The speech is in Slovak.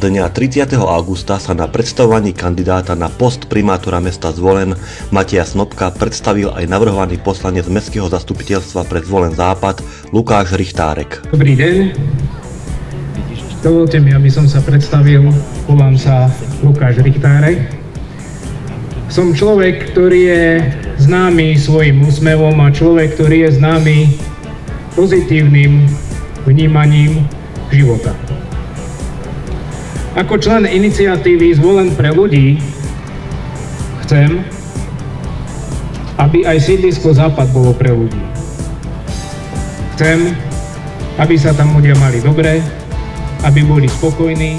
Dňa 30. augusta sa na predstavovaní kandidáta na post primátora mesta Zvolen Matia Snopka predstavil aj navrhovaný poslanec Mestského zastupiteľstva pre Zvolen Západ Lukáš Richtárek. Dobrý deň. Dovolte mi, aby som sa predstavil. Volám sa Lukáš Richtárek. Som človek, ktorý je známy svojim úsmevom a človek, ktorý je známy pozitívnym vnímaním života. Ako člen iniciatívy Zvolen pre ľudí chcem, aby aj sídlisko Západ bolo pre ľudí. Chcem, aby sa tam ľudia mali dobre, aby boli spokojní,